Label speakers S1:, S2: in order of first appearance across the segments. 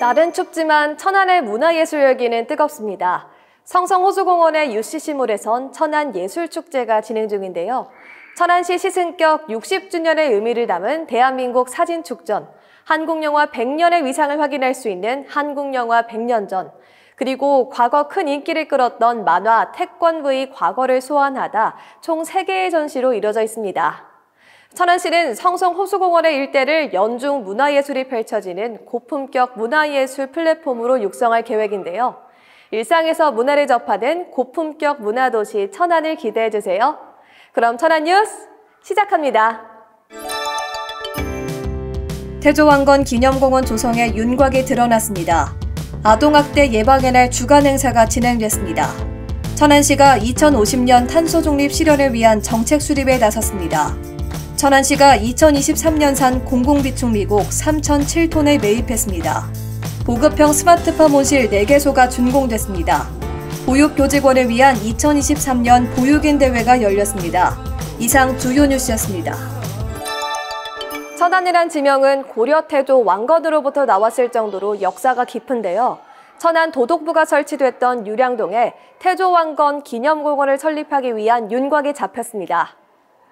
S1: 날은 춥지만 천안의 문화예술 열기는 뜨겁습니다. 성성 호수공원의 UCC몰에선 천안 예술축제가 진행 중인데요. 천안시 시승격 60주년의 의미를 담은 대한민국 사진축전, 한국영화 100년의 위상을 확인할 수 있는 한국영화 100년 전, 그리고 과거 큰 인기를 끌었던 만화 태권브의 과거를 소환하다 총 3개의 전시로 이뤄져 있습니다. 천안시는 성성호수공원의 일대를 연중 문화예술이 펼쳐지는 고품격 문화예술 플랫폼으로 육성할 계획인데요. 일상에서 문화를 접하는 고품격 문화도시 천안을 기대해주세요. 그럼 천안 뉴스 시작합니다. 태조왕건 기념공원 조성에 윤곽이 드러났습니다. 아동학대 예방의 날 주간 행사가 진행됐습니다. 천안시가 2050년 탄소 중립 실현을 위한 정책 수립에 나섰습니다. 천안시가 2023년산 공공비축 미국 3,007톤을 매입했습니다. 보급형 스마트팜 온실 4개소가 준공됐습니다. 보육교직원을 위한 2023년 보육인 대회가 열렸습니다. 이상 주요 뉴스였습니다. 천안이란 지명은 고려 태조 왕건으로부터 나왔을 정도로 역사가 깊은데요. 천안 도독부가 설치됐던 유량동에 태조 왕건 기념공원을 설립하기 위한 윤곽이 잡혔습니다.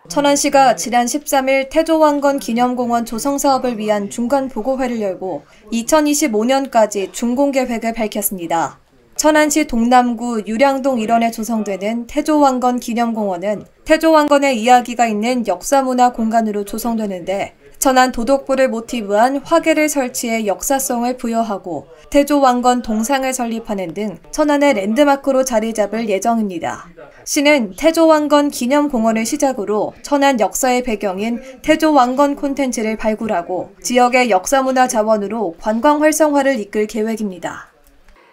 S1: 천안시가 지난 13일 태조왕건 기념공원 조성 사업을 위한 중간 보고회를 열고 2025년까지 준공 계획을 밝혔습니다. 천안시 동남구 유량동 일원에 조성되는 태조왕건 기념공원은 태조왕건의 이야기가 있는 역사문화 공간으로 조성되는데 천안 도독부를 모티브한 화계를 설치해 역사성을 부여하고 태조 왕건 동상을 설립하는 등 천안의 랜드마크로 자리 잡을 예정입니다. 시는 태조 왕건 기념공원을 시작으로 천안 역사의 배경인 태조 왕건 콘텐츠를 발굴하고 지역의 역사문화 자원으로 관광 활성화를 이끌 계획입니다.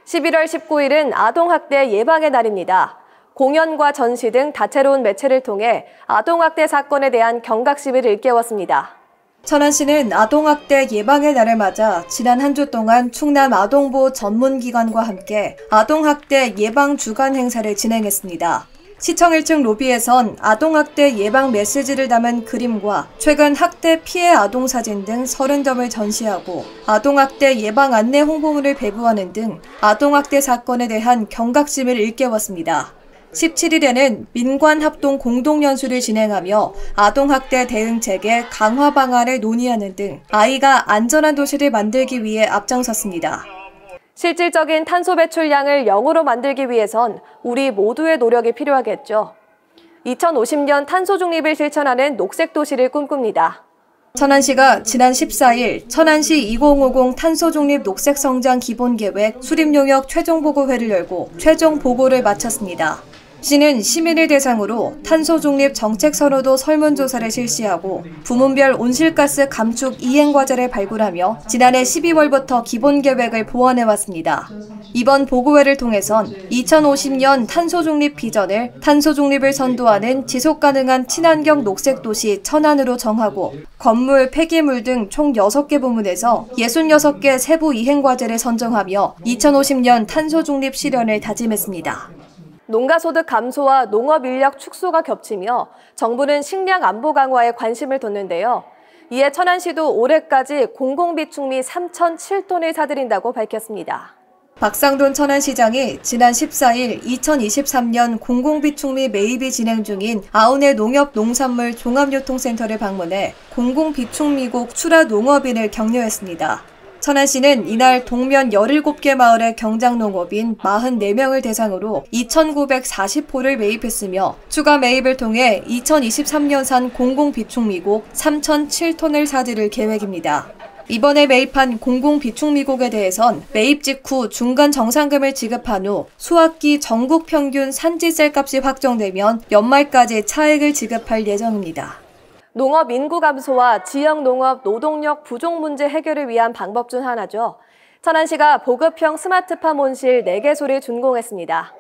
S1: 11월 19일은 아동학대 예방의 날입니다. 공연과 전시 등 다채로운 매체를 통해 아동학대 사건에 대한 경각심을 일깨웠습니다. 천안시는 아동학대 예방의 날을 맞아 지난 한 주 동안 충남 아동보호 전문기관과 함께 아동학대 예방 주간 행사를 진행했습니다. 시청 1층 로비에선 아동학대 예방 메시지를 담은 그림과 최근 학대 피해 아동 사진 등 30점을 전시하고 아동학대 예방 안내 홍보물을 배부하는 등 아동학대 사건에 대한 경각심을 일깨웠습니다. 17일에는 민관합동 공동연수를 진행하며 아동학대 대응체계 강화 방안을 논의하는 등 아이가 안전한 도시를 만들기 위해 앞장섰습니다. 실질적인 탄소 배출량을 0으로 만들기 위해선 우리 모두의 노력이 필요하겠죠. 2050년 탄소 중립을 실천하는 녹색 도시를 꿈꿉니다. 천안시가 지난 14일 천안시 2050 탄소 중립 녹색 성장 기본 계획 수립 용역 최종 보고회를 열고 최종 보고를 마쳤습니다. 시는 시민을 대상으로 탄소 중립 정책 선호도 설문조사를 실시하고 부문별 온실가스 감축 이행 과제를 발굴하며 지난해 12월부터 기본 계획을 보완해 왔습니다. 이번 보고회를 통해선 2050년 탄소 중립 비전을 탄소 중립을 선도하는 지속 가능한 친환경 녹색 도시 천안으로 정하고 건물, 폐기물 등 총 6개 부문에서 66개 세부 이행 과제를 선정하며 2050년 탄소 중립 실현을 다짐했습니다. 농가소득 감소와 농업 인력 축소가 겹치며 정부는 식량 안보 강화에 관심을 뒀는데요. 이에 천안시도 올해까지 공공비축미 3,007톤을 사들인다고 밝혔습니다. 박상돈 천안시장이 지난 14일 2023년 공공비축미 매입이 진행 중인 아운의 농협 농산물 종합유통센터를 방문해 공공비축미국 출하 농업인을 격려했습니다. 천안 시는 이날 동면 17개 마을의 경장농업인 44명을 대상으로 2,940호를 매입했으며 추가 매입을 통해 2023년산 공공비축미국 3,007톤을 사들일 계획입니다. 이번에 매입한 공공비축미국에 대해선 매입 직후 중간 정상금을 지급한 후 수학기 전국 평균 산지 쌀값이 확정되면 연말까지 차액을 지급할 예정입니다. 농업 인구 감소와 지역 농업 노동력 부족 문제 해결을 위한 방법 중 하나죠. 천안시가 보급형 스마트팜 온실 4개소를 준공했습니다.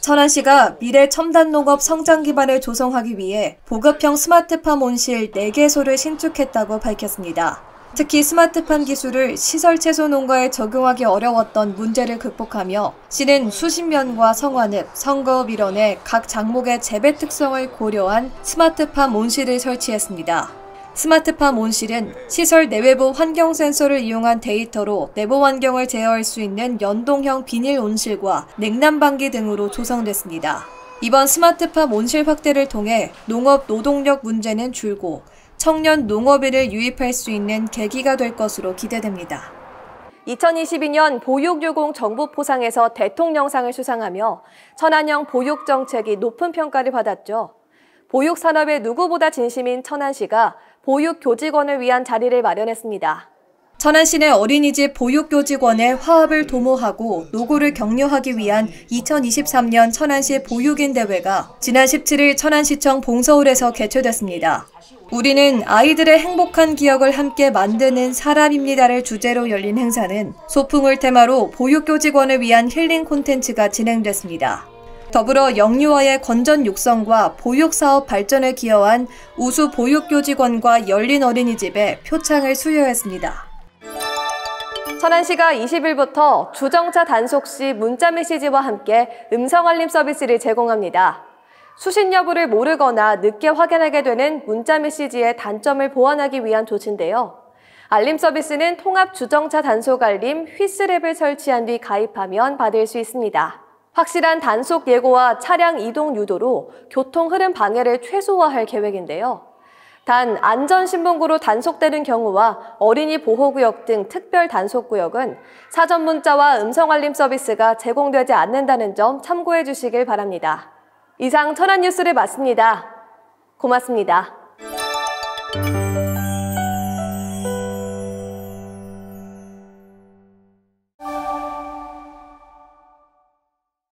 S1: 천안시가 미래 첨단 농업 성장 기반을 조성하기 위해 보급형 스마트팜 온실 4개소를 신축했다고 밝혔습니다. 특히 스마트팜 기술을 시설 채소 농가에 적용하기 어려웠던 문제를 극복하며 시는 수십면과 성화늪, 성거업 일원의 각 작목의 재배 특성을 고려한 스마트팜 온실을 설치했습니다. 스마트팜 온실은 시설 내외부 환경 센서를 이용한 데이터로 내부 환경을 제어할 수 있는 연동형 비닐 온실과 냉난방기 등으로 조성됐습니다. 이번 스마트팜 온실 확대를 통해 농업 노동력 문제는 줄고 청년 농업인을 유입할 수 있는 계기가 될 것으로 기대됩니다. 2022년 보육유공 정부 포상에서 대통령상을 수상하며 천안형 보육정책이 높은 평가를 받았죠. 보육산업의 누구보다 진심인 천안 시가 보육교직원을 위한 자리를 마련했습니다. 천안시내 어린이집 보육교직원의 화합을 도모하고 노고를 격려하기 위한 2023년 천안시 보육인 대회가 지난 17일 천안시청 봉서울에서 개최됐습니다. 우리는 아이들의 행복한 기억을 함께 만드는 사람입니다를 주제로 열린 행사는 소풍을 테마로 보육교직원을 위한 힐링 콘텐츠가 진행됐습니다. 더불어 영유아의 건전 육성과 보육사업 발전에 기여한 우수 보육교직원과 열린 어린이집에 표창을 수여했습니다. 천안시가 20일부터 주정차 단속 시 문자 메시지와 함께 음성 알림 서비스를 제공합니다. 수신 여부를 모르거나 늦게 확인하게 되는 문자 메시지의 단점을 보완하기 위한 조치인데요. 알림 서비스는 통합 주정차 단속 알림 휘스랩을 설치한 뒤 가입하면 받을 수 있습니다. 확실한 단속 예고와 차량 이동 유도로 교통 흐름 방해를 최소화할 계획인데요. 단 안전신문고로 단속되는 경우와 어린이 보호구역 등 특별 단속구역은 사전 문자와 음성 알림 서비스가 제공되지 않는다는 점 참고해 주시길 바랍니다. 이상 천안 뉴스를 마칩니다. 고맙습니다.